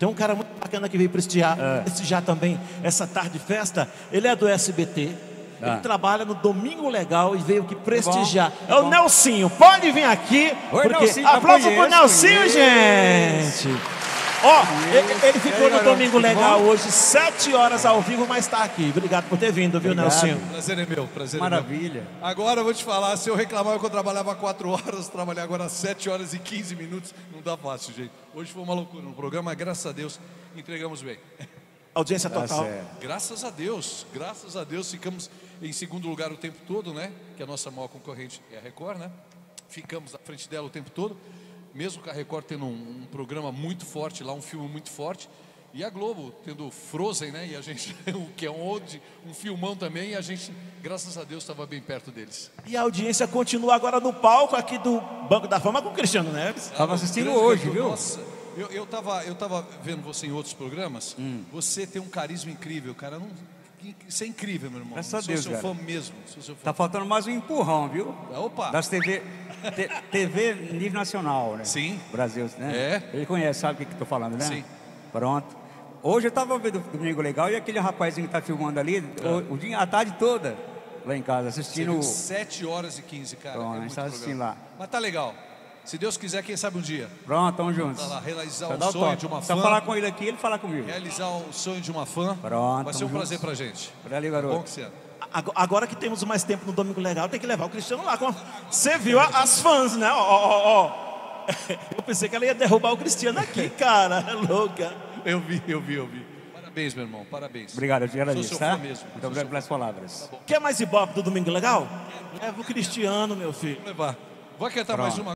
Tem um cara muito bacana que veio prestigiar, prestigiar também essa tarde de festa. Ele é do SBT. Ele Ah. trabalha no Domingo Legal e veio aqui prestigiar. que é o bom. Nelsinho. Pode vir aqui. Oi, porque... Nelsinho, eu Aplauso pro Nelsinho, conheço. gente. Ó, ele, ele ficou aí, no garoto, Domingo Legal bom? hoje, sete horas ao vivo, mas está aqui. Obrigado por ter vindo, viu, Obrigado. Nelsinho? Prazer é meu, prazer é Maravilha. meu. Agora eu vou te falar, se eu reclamava que eu trabalhava 4 horas, trabalhar agora 7 horas e 15 minutos, não dá fácil, gente. Hoje foi uma loucura no programa, graças a Deus, entregamos bem. Audiência Tá total. Graças a Deus, graças a Deus, ficamos em segundo lugar o tempo todo, né? Que a nossa maior concorrente é a Record, né? Ficamos à frente dela o tempo todo, mesmo com a Record tendo um, um programa muito forte lá, um filme muito forte. E a Globo tendo Frozen, né? E a gente, o que é um, um filmão também, e a gente, graças a Deus, estava bem perto deles. E a audiência continua agora no palco aqui do Banco da Fama com o Cristiano Neves. Tava assistindo hoje, cantor, viu? Nossa, eu, eu, tava, eu tava vendo você em outros programas. Hum. Você tem um carisma incrível, cara. Não, isso é incrível, meu irmão. Graças a sou Deus, seu cara. fã mesmo. Sou seu fã. Tá faltando mais um empurrão, viu? Opa! Das TV, TV nível nacional, né? Sim. Brasil, né? É. Ele conhece, sabe o que tô falando, né? Sim. Pronto. Hoje eu tava vendo o Domingo Legal e aquele rapazinho que tá filmando ali, o, o dia, a tarde toda, lá em casa, assistindo. viu 7 horas e 15, cara. Pronto, é muito está assistindo lá. Mas tá legal. Se Deus quiser, quem sabe um dia. Pronto, tamo juntos. Tá lá, realizar Só um o sonho de uma Só fã. falar com ele aqui, ele falar comigo. Realizar o sonho de uma fã. Pronto, Vai ser um tamo prazer juntos. pra gente. Valeu, Tá garoto. bom? Ago- Agora que temos mais tempo no Domingo Legal, tem que levar o Cristiano lá. Você viu as fãs, né? Ó, ó, ó. Eu pensei que ela ia derrubar o Cristiano aqui, cara. É louca. Eu vi, eu vi, eu vi. Parabéns, meu irmão. Parabéns. Obrigado, eu agradeço, seu tá? fã mesmo. Muito obrigado pelas palavras. Quer mais ibope do Domingo Legal? Leva o Cristiano, meu filho. Vou levar. Vai cantar mais uma